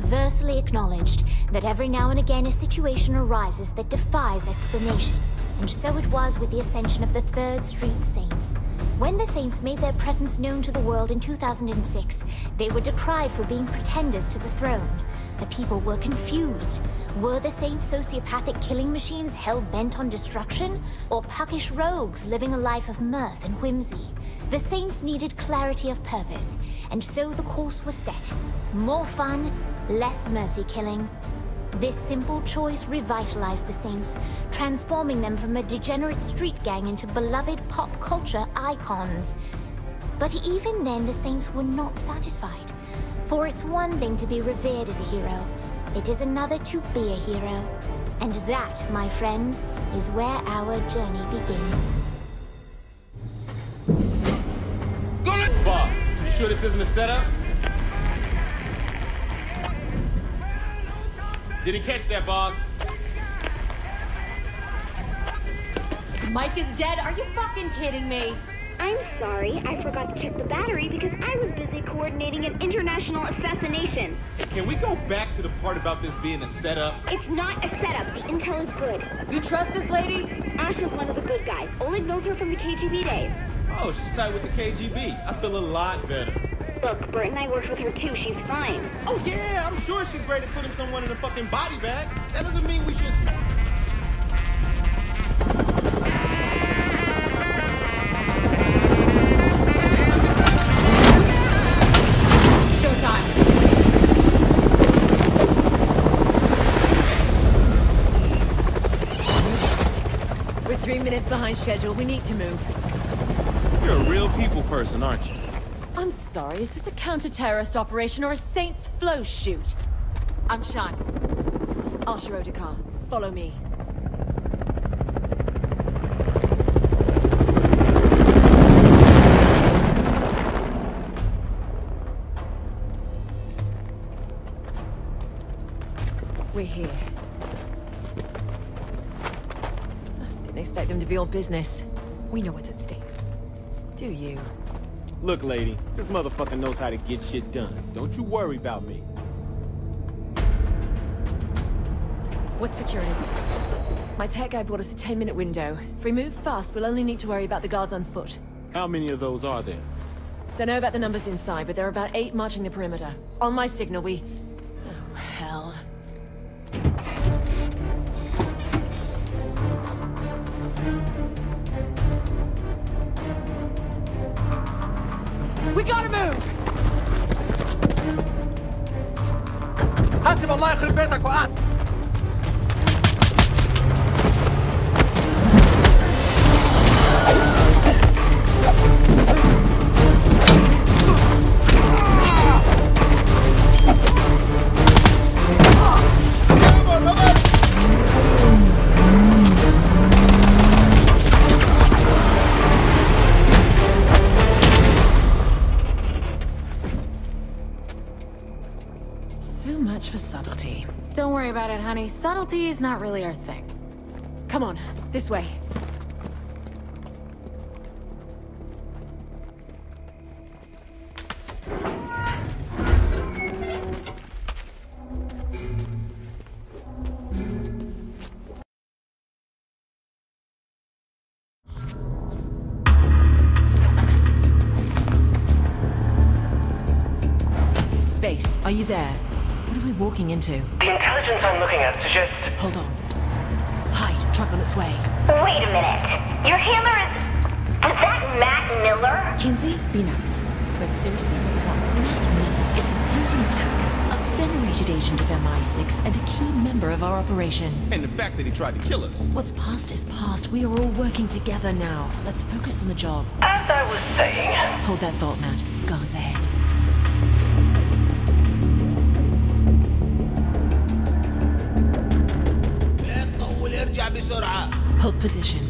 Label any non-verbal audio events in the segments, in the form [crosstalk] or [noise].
universally acknowledged that every now and again a situation arises that defies explanation. And so it was with the ascension of the Third Street Saints. When the Saints made their presence known to the world in 2006, they were decried for being pretenders to the throne. The people were confused. Were the Saints sociopathic killing machines hell-bent on destruction? Or puckish rogues living a life of mirth and whimsy? The Saints needed clarity of purpose, and so the course was set. More fun, less mercy killing. This simple choice revitalized the Saints, transforming them from a degenerate street gang into beloved pop culture icons. But even then, the Saints were not satisfied. For it's one thing to be revered as a hero, it is another to be a hero. And that, my friends, is where our journey begins. Boss, you sure this isn't a setup? Didn't catch that, boss. Mike is dead. Are you fucking kidding me? I'm sorry, I forgot to check the battery because I was busy coordinating an international assassination. Hey, can we go back to the part about this being a setup? It's not a setup. The intel is good. You trust this lady? Asha's one of the good guys. Oleg knows her from the KGB days. Oh, she's tight with the KGB. I feel a lot better. Look, Bert and I worked with her too. She's fine. Oh yeah, I'm sure she's great at putting someone in a fucking body bag. That doesn't mean we should. Showtime. We're three minutes behind schedule. We need to move. You're a real people person, aren't you? Sorry, is this a counter-terrorist operation or a Saints flow shoot? I'm Sean. Asha Odekar, follow me. We're here. Didn't expect them to be all business. We know what's at stake. Do you? Look, lady, this motherfucker knows how to get shit done. Don't you worry about me. What's security? My tech guy brought us a 10-minute window. If we move fast, we'll only need to worry about the guards on foot. How many of those are there? Don't know about the numbers inside, but there are about eight marching the perimeter. On my signal, we... about it, honey. Subtlety is not really our thing. Come on, this way. Base, are you there? What are we walking into? Be nice. But seriously, Matt Miller is a leading attacker, a venerated agent of MI6, and a key member of our operation. And the fact that he tried to kill us. What's past is past. We are all working together now. Let's focus on the job. As I was saying, Hold that thought, Matt. Guards ahead. Hold position.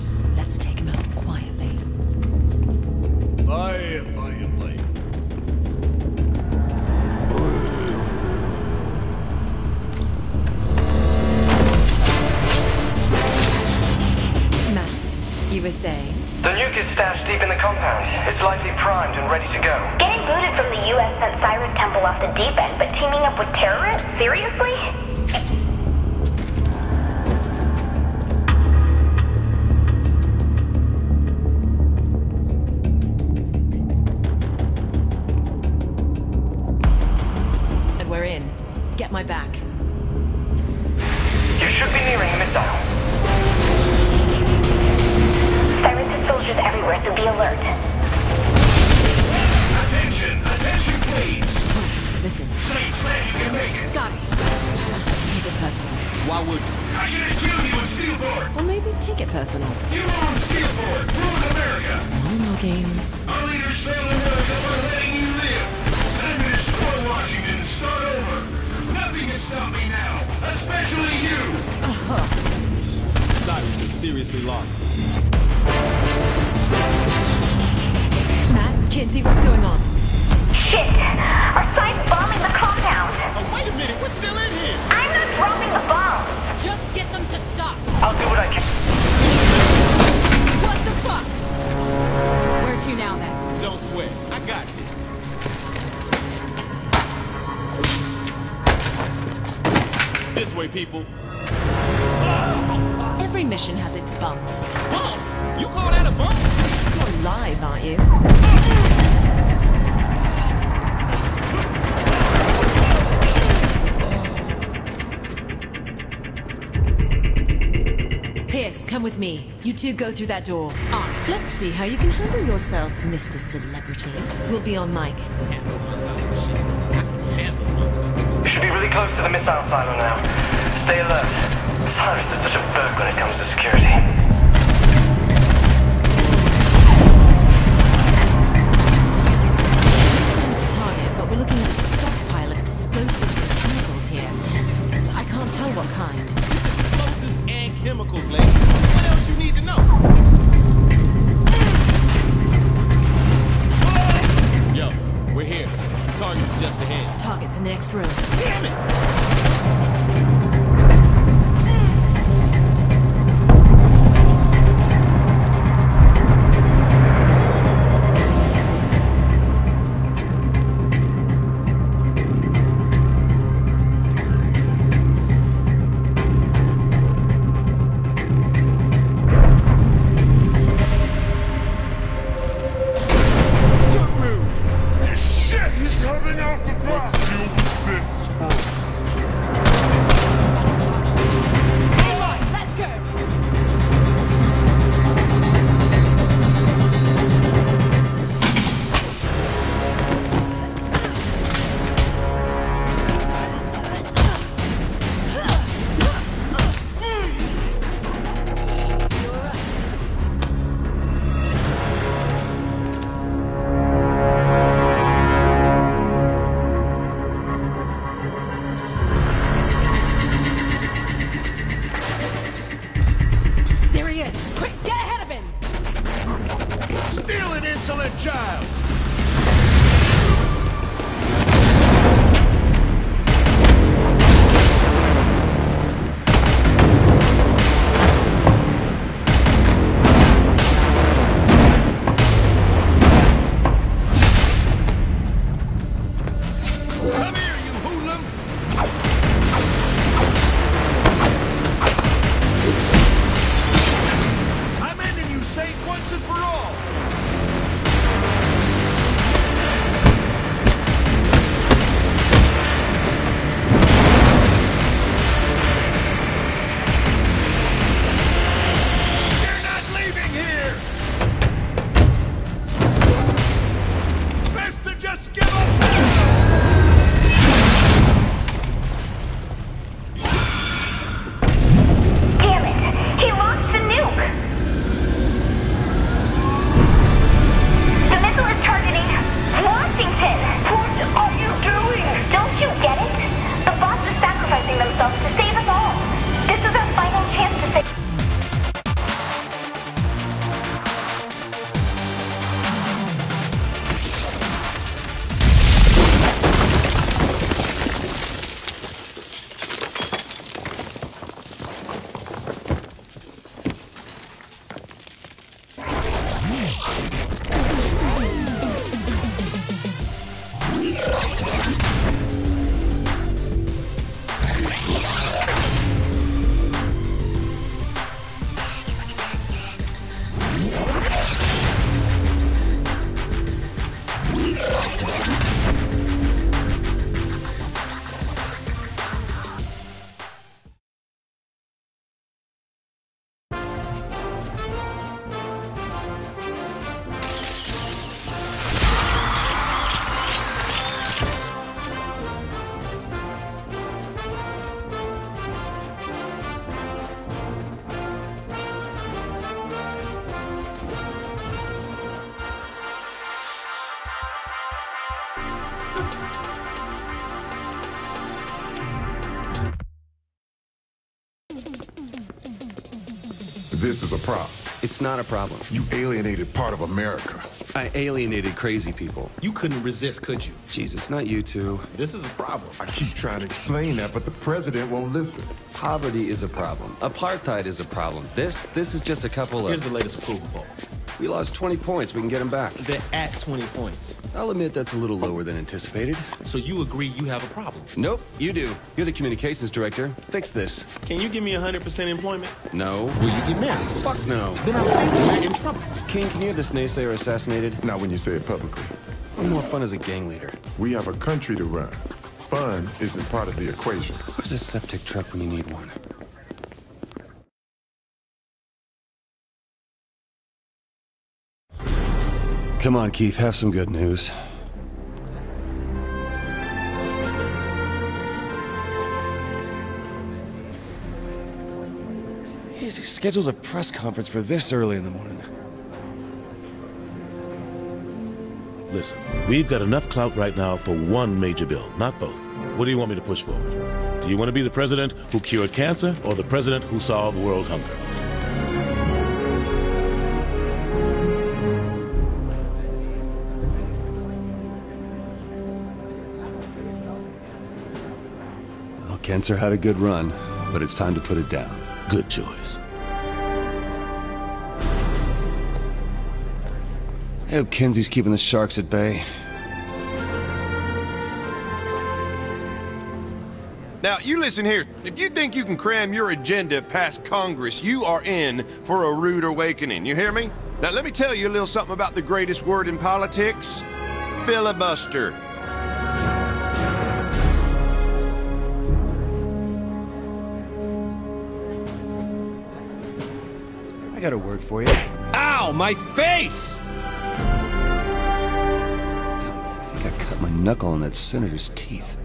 Seriously lost? Matt, Kinzie, what's going on? Shit! Our side's bombing the compound! Oh, wait a minute, we're still in here! I'm not dropping the bomb! Just get them to stop. I'll do what I can. What the fuck? Where to now then? Don't sweat, I got this. This way, people. Every mission has its bumps. Bump! You call that a bump? You're live, aren't you? Pierce, come with me. You two go through that door. On. Let's see how you can handle yourself, Mr. Celebrity. We'll be on mic. Handle myself, shit. I can handle myself. We should be really close to the missile silo now. Stay alert. Cyrus is such a berg when it comes to security. This is a problem. It's not a problem. You alienated part of America. I alienated crazy people. You couldn't resist, could you? Jesus, not you two. This is a problem. I keep trying to explain that, but the president won't listen. Poverty is a problem. Apartheid is a problem. This, this is just a couple of... Here's the latest approval poll. We lost 20 points. We can get them back. They're at 20 points. I'll admit that's a little lower than anticipated. So you agree you have a problem? Nope, you do. You're the communications director. Fix this. Can you give me 100% employment? No. Will you get married? Fuck no. Then I think we're in trouble. King, can you have this naysayer assassinated? Not when you say it publicly. I'm more fun as a gang leader. We have a country to run. Fun isn't part of the equation. Where's a septic truck when you need one? Come on, Keith, have some good news. Jeez, who schedules a press conference for this early in the morning? Listen, we've got enough clout right now for one major bill, not both. What do you want me to push forward? Do you want to be the president who cured cancer or the president who solved world hunger? Well, cancer had a good run, but it's time to put it down. Good choice. I hope Kinzie's keeping the sharks at bay. Now, you listen here. If you think you can cram your agenda past Congress, you are in for a rude awakening. You hear me? Now, let me tell you a little something about the greatest word in politics filibuster. I got a word for you. Ow, my face! I think I cut my knuckle on that senator's teeth.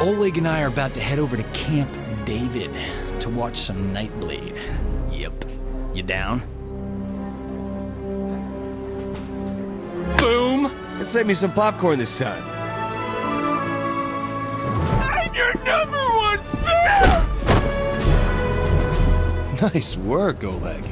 Oleg and I are about to head over to Camp David to watch some Nyte Blayde. Yep. You down? Boom! It saved me some popcorn this time. Nice work, Oleg.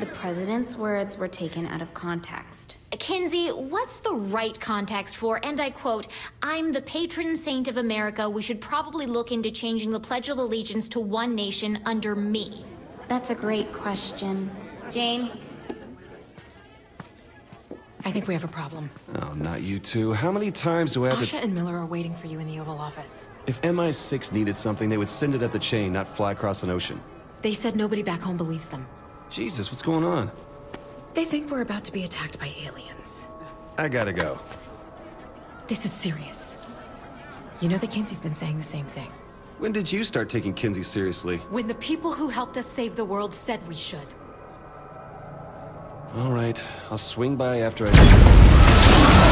The president's words were taken out of context. Kinzie, what's the right context for, and I quote, I'm the patron saint of America. We should probably look into changing the Pledge of Allegiance to one nation under me. That's a great question. Jane? I think we have a problem. Oh, not you two. How many times do I have Asha to... and Miller are waiting for you in the Oval Office. If MI6 needed something, they would send it up the chain, not fly across an ocean. They said nobody back home believes them. Jesus, what's going on? They think we're about to be attacked by aliens. I gotta go. This is serious. You know that Kinzie's been saying the same thing. When did you start taking Kinzie seriously? When the people who helped us save the world said we should. All right, I'll swing by after I...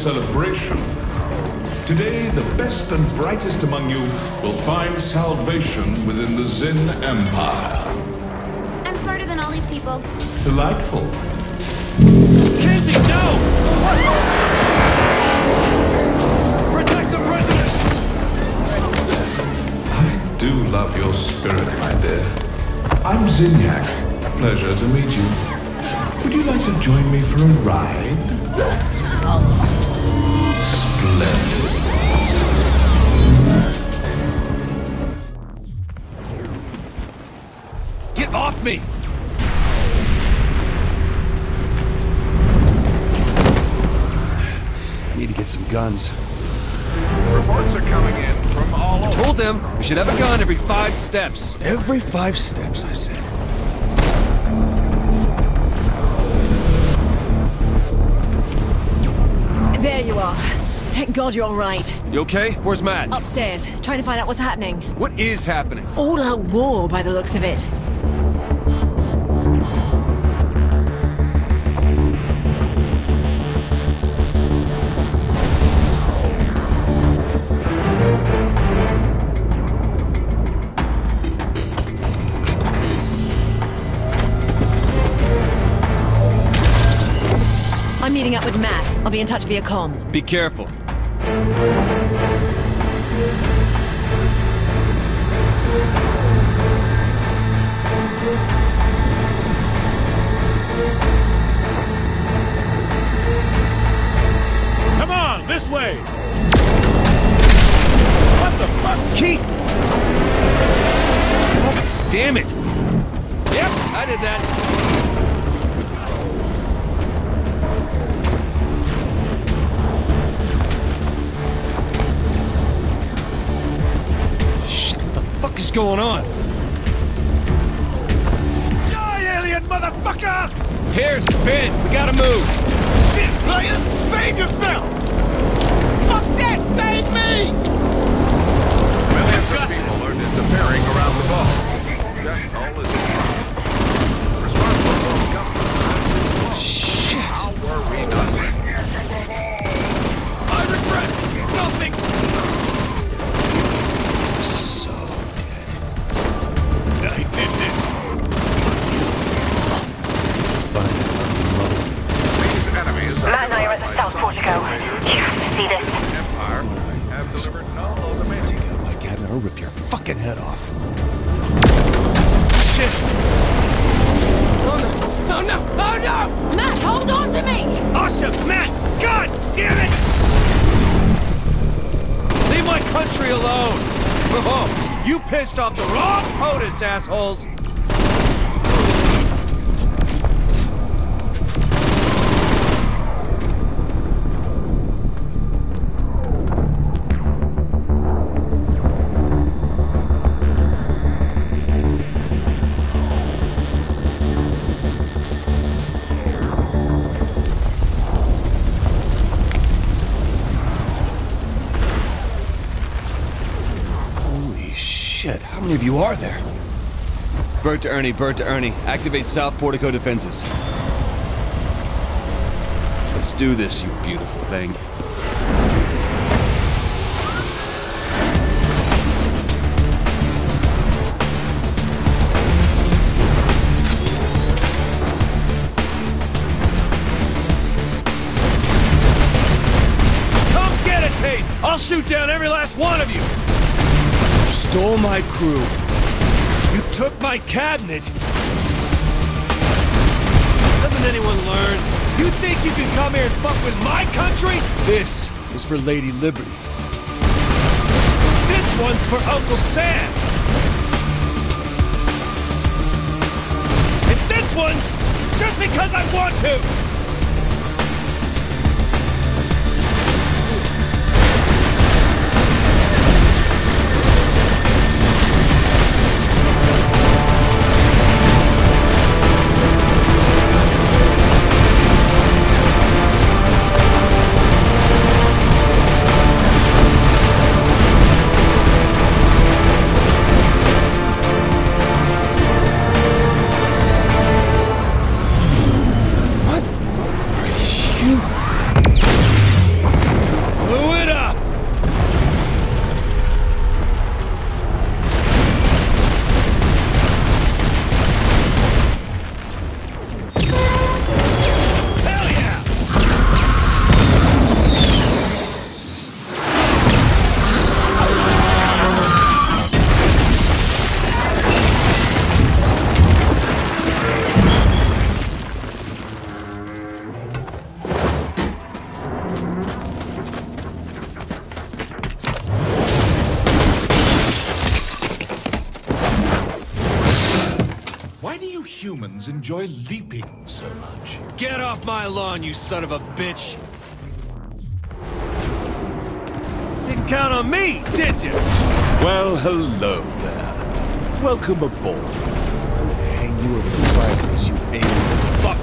celebration. Today, the best and brightest among you will find salvation within the Zin Empire. I'm smarter than all these people. Delightful. Kinzie, no! Protect the president! I do love your spirit, my dear. I'm Zinyak. Pleasure to meet you. Would you like to join me for a ride? Splendid. Get off me! I need to get some guns. Reports are coming in from all I told them we should have a gun every five steps. Every five steps, I said. There you are. Thank God you're all right. You okay? Where's Matt? Upstairs, trying to find out what's happening. What is happening? All-out war, by the looks of it. Be in touch via com. Be careful. Come on, this way! What the fuck? Keith! Oh, damn it! Yep, I did that. The fuck going on? Die, alien motherfucker! Here, spin! We gotta move! Shit, players! Save yourself! Fuck that! Save me! Millions of people are disappearing around the ball. That's all is responsible. Shit! How were we not? I regret nothing! See this? Take out my or rip your fucking head off. Shit! Oh no! Oh no! Oh no! Matt, hold on to me! Asha! Matt! God damn it! Leave my country alone! [laughs] Oh, you pissed off the wrong POTUS, assholes! Many of you are there? Bird to Ernie, bird to Ernie. Activate South Portico defenses. Let's do this, you beautiful thing. Stole my crew. You took my cabinet! Doesn't anyone learn? You think you can come here and fuck with my country? This is for Lady Liberty. This one's for Uncle Sam! And this one's just because I want to! humans enjoy leaping so much? Get off my lawn, you son of a bitch! Didn't count on me, did you? Well, hello there. Welcome aboard. I'm gonna hang you over the fireplace, you alien fuck!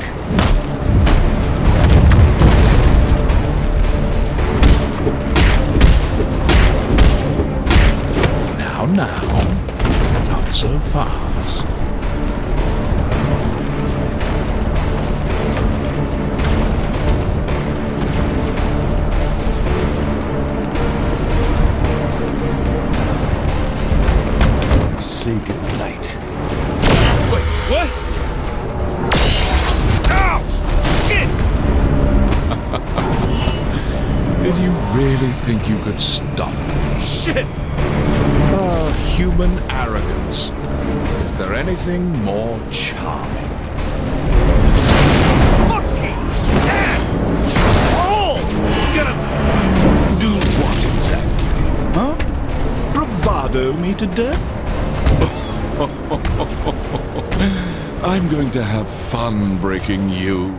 now, not so far. Could stop? Shit! Ah, human arrogance. Is there anything more charming? Ass! Oh! Do what? Huh? Bravado me to death? [laughs] I'm going to have fun breaking you.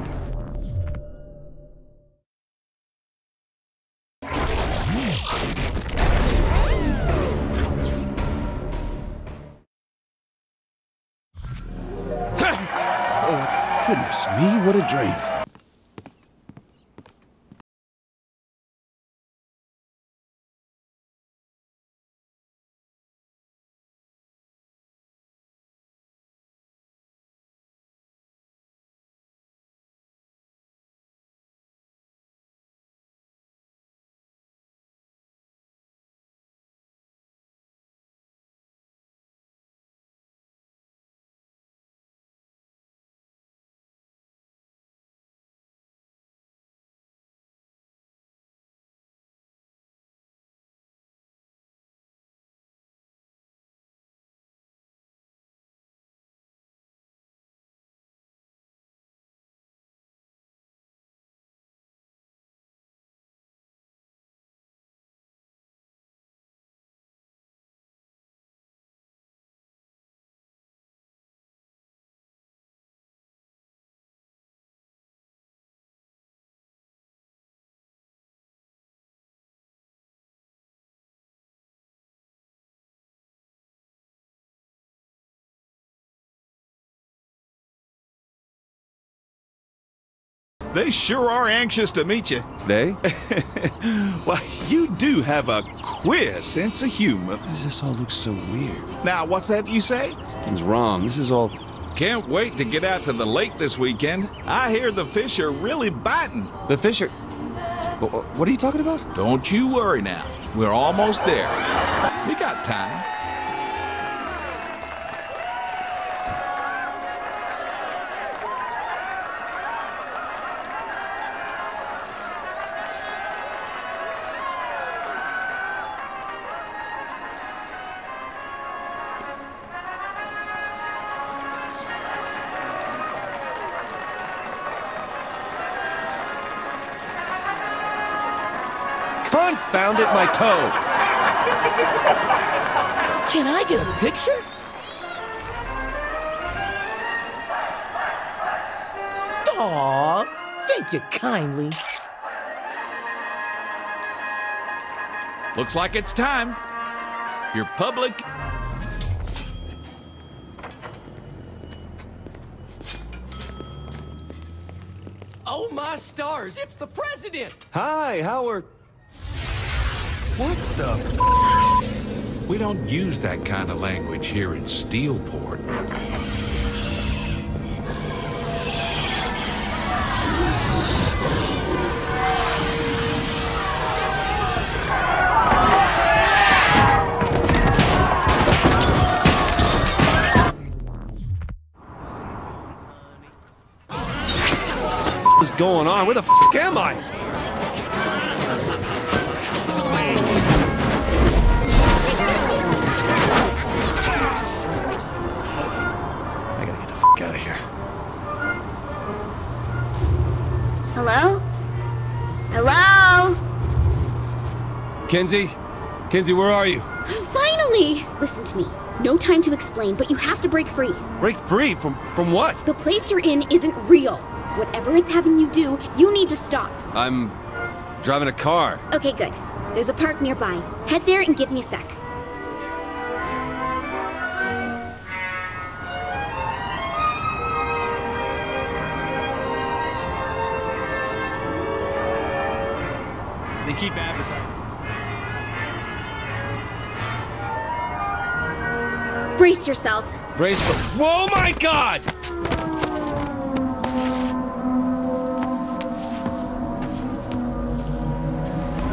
They sure are anxious to meet you. They? [laughs] Why, you do have a queer sense of humor. Why does this all look so weird? Now, what's that you say? Something's wrong. This is all. Can't wait to get out to the lake this weekend. I hear the fish are really biting. The fish are. What are you talking about? Don't you worry now. We're almost there. We got time. Confound it, my toe! Can I get a picture? Aw, thank you kindly. Looks like it's time. Your public. Oh my stars, it's the president! Hi, Howard. What the? We don't use that kind of language here in Steelport. Going on? Where the f am? I get out of here. Hello? Hello? Kinzie? Kinzie, where are you? [gasps] Finally! Listen to me. No time to explain, but you have to break free. Break free from from what? The place you're in isn't real. Whatever it's having you do, you need to stop. I'm driving a car. Okay, good. There's a park nearby. Head there and give me a sec. Keep advertising. Brace yourself. Brace for. Whoa, my God!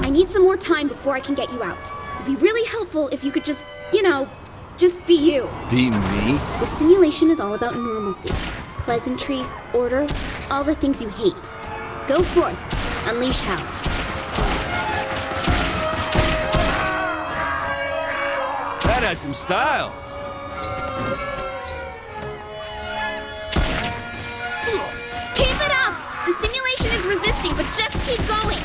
I need some more time before I can get you out. It'd be really helpful if you could just, you know, just be you. Be me? The simulation is all about normalcy, pleasantry, order, all the things you hate. Go forth, unleash hell. Had some style. Keep it up! The simulation is resisting, but just keep going.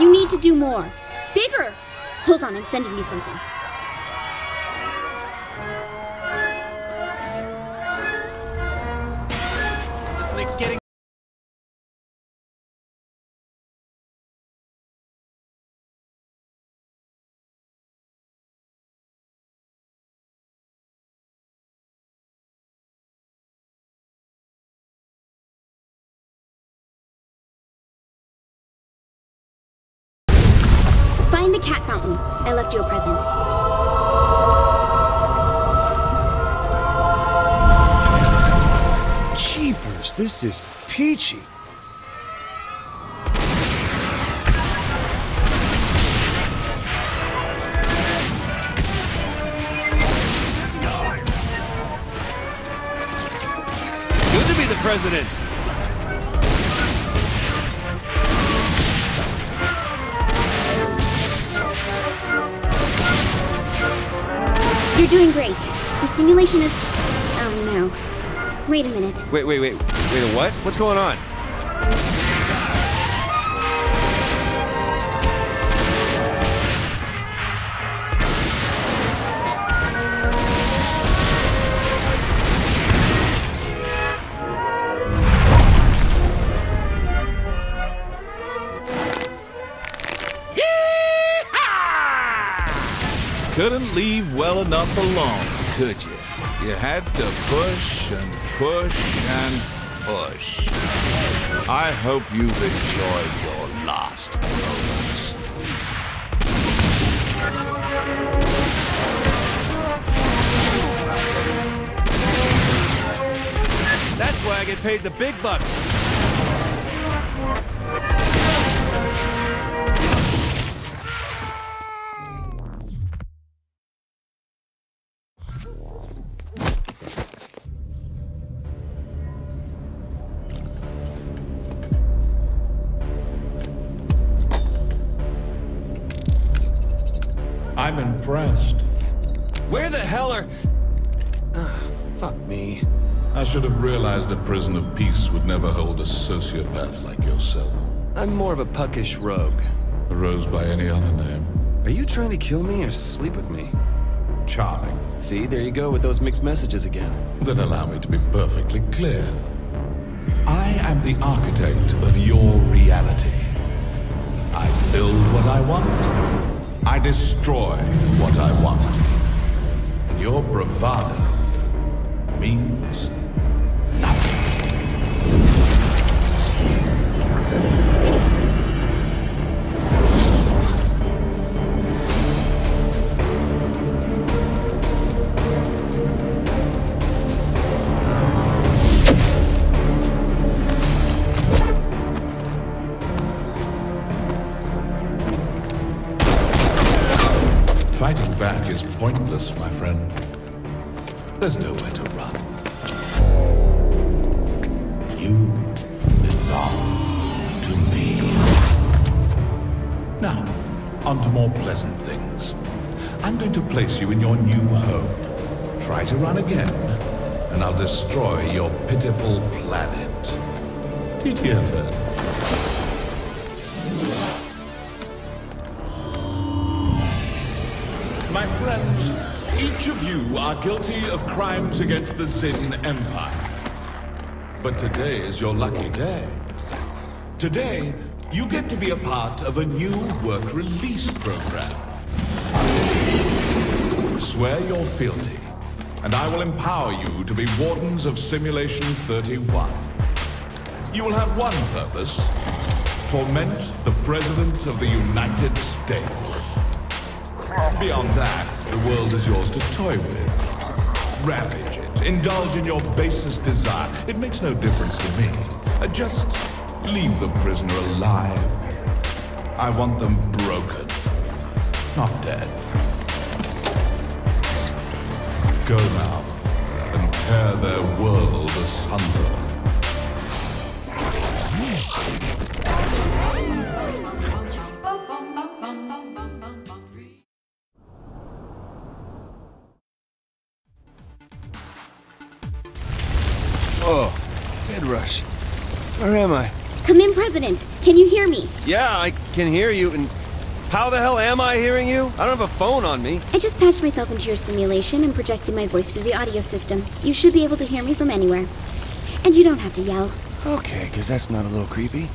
You need to do more. Bigger! Hold on, I'm sending you something. Left you a present. Jeepers, this is peachy. Good to be the president. You're doing great. The simulation is. Oh no. Wait a minute. Wait, wait, wait. Wait, a what? What's going on? Couldn't leave well enough alone, could you? You had to push and push and push. I hope you've enjoyed your last moments. That's why I get paid the big bucks. I'm impressed. Where the hell are... Ah, fuck me. I should have realized a prison of peace would never hold a sociopath like yourself. I'm more of a puckish rogue. A rose by any other name. Are you trying to kill me or sleep with me? Charming. See, there you go with those mixed messages again. Then allow me to be perfectly clear. I am the architect of your reality. I build what I want. I destroy what I want. And your bravado means Fighting is pointless, my friend. There's nowhere to run. You belong to me. Now, on to more pleasant things. I'm going to place you in your new home. Try to run again, and I'll destroy your pitiful planet. Did TTFN. My each of you are guilty of crimes against the Zin Empire. But today is your lucky day. Today, you get to be a part of a new work release program. Swear your fealty, and I will empower you to be wardens of Simulation 31. You will have one purpose torment the President of the United States. Beyond that, the world is yours to toy with. Ravage it. Indulge in your basest desire. It makes no difference to me. Uh, Just leave the prisoner alive. I want them broken, not dead. Go now and tear their world asunder. Am I? Come in, President. Can you hear me? Yeah, I can hear you, and how the hell am I hearing you? I don't have a phone on me. I just patched myself into your simulation and projected my voice through the audio system. You should be able to hear me from anywhere. And you don't have to yell. Okay, because that's not a little creepy.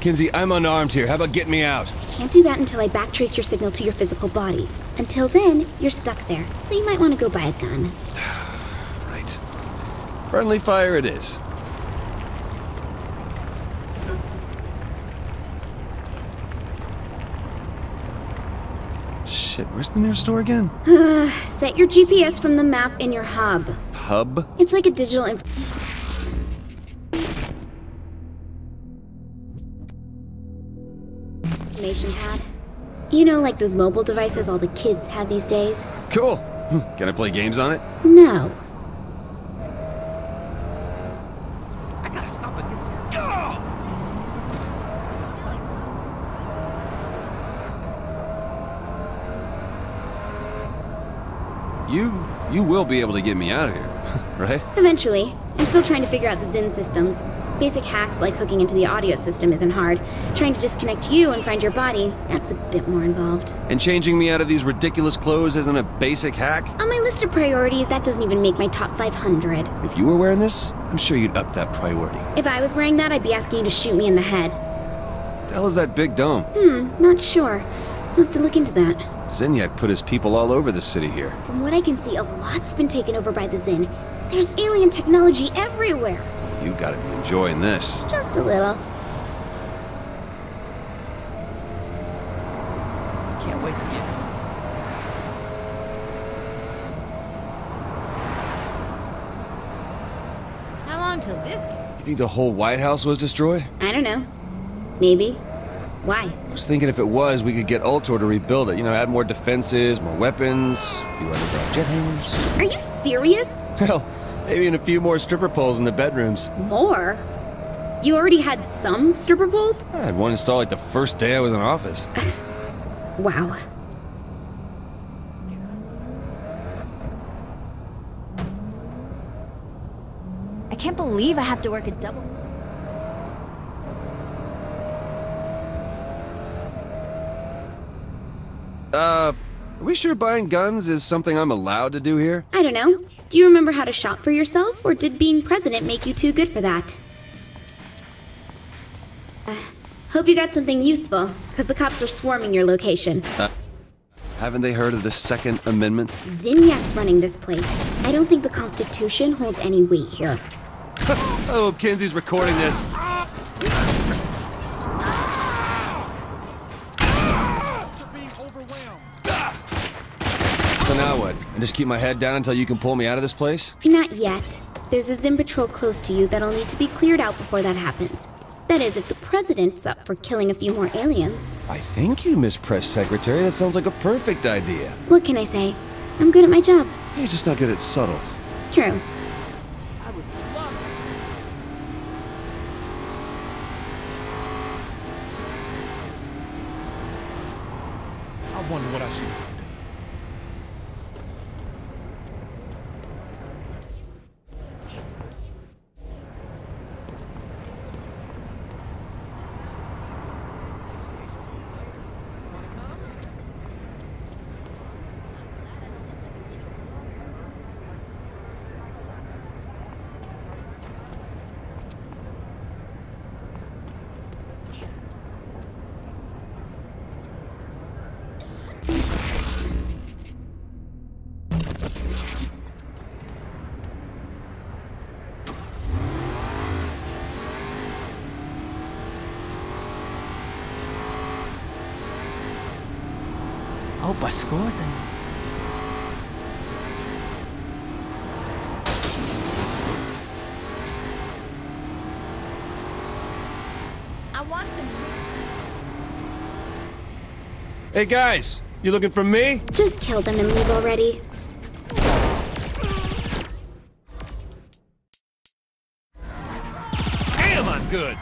Kinzie, I'm unarmed here. How about getting me out? I Can't do that until I backtrace your signal to your physical body. Until then, you're stuck there, so you might want to go buy a gun. [sighs] Right. Friendly fire it is. Shit, where's the nearest store again? [sighs] Set your GPS from the map in your hub. Hub? It's like a digital inf- information pad. You know, like those mobile devices all the kids have these days? Cool. Hmm, Can I play games on it? No. I gotta stop it. This You will be able to get me out of here, [laughs] right? Eventually. I'm still trying to figure out the Zin systems. Basic hacks like hooking into the audio system isn't hard. Trying to disconnect you and find your body, that's a bit more involved. And changing me out of these ridiculous clothes isn't a basic hack? On my list of priorities, that doesn't even make my top 500. If you were wearing this, I'm sure you'd up that priority. If I was wearing that, I'd be asking you to shoot me in the head. The hell is that big dome? Hmm, not sure. I'll have to look into that. Zinyak put his people all over the city here. From what I can see, a lot's been taken over by the Zin. There's alien technology everywhere. You gotta be enjoying this. Just a little. Can't wait to get How long till this? You think the whole White House was destroyed? I don't know. Maybe. Why? I was thinking if it was, we could get Ultor to rebuild it. You know, add more defenses, more weapons, a few underground jet hangars. Are you serious? [laughs] Hell, maybe even a few more stripper poles in the bedrooms. More? You already had some stripper poles? I had one installed like the first day I was in office. [laughs] Wow. I can't believe I have to work a double. Uh, are we sure buying guns is something I'm allowed to do here? I don't know. Do you remember how to shop for yourself, or did being president make you too good for that? Uh, hope you got something useful, because the cops are swarming your location. Uh, haven't they heard of the Second Amendment? Zinyak's running this place. I don't think the Constitution holds any weight here. [laughs] oh, Kinzie's recording this. I just keep my head down until you can pull me out of this place? Not yet. There's a Zin patrol close to you that'll need to be cleared out before that happens. That is, if the president's up for killing a few more aliens. I thank you, Miss Press Secretary. That sounds like a perfect idea. What can I say? I'm good at my job. You're just not good at subtle. True. I want some. Hey guys, you looking for me? Just kill them and leave already. Damn, I'm good.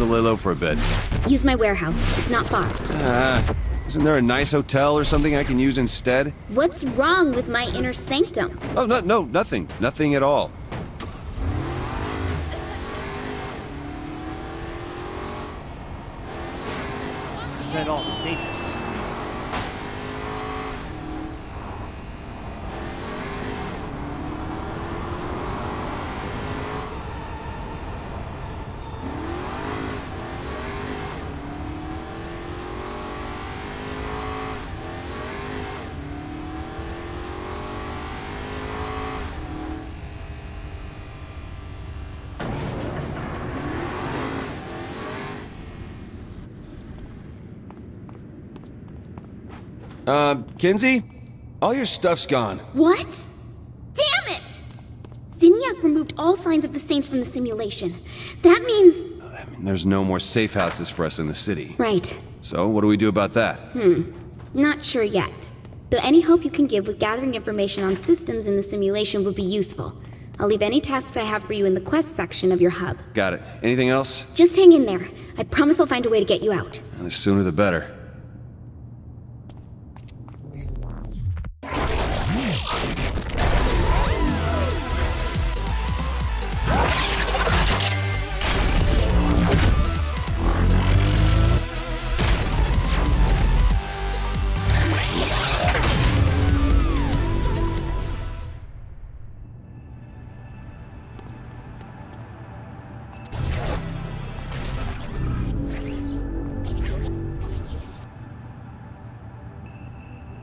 To lay low for a bit. Use my warehouse. It's not far. Ah, isn't there a nice hotel or something I can use instead? What's wrong with my inner sanctum? Oh, no, no, nothing. Nothing at all. Bet all the saints Uh, Kinzie? All your stuff's gone. What? Damn it! Zinyak removed all signs of the Saints from the simulation. That means. There's no more safe houses for us in the city. Right. So, what do we do about that? Hmm. Not sure yet. Though any help you can give with gathering information on systems in the simulation would be useful. I'll leave any tasks I have for you in the quest section of your hub. Got it. Anything else? Just hang in there. I promise I'll find a way to get you out. And The sooner the better.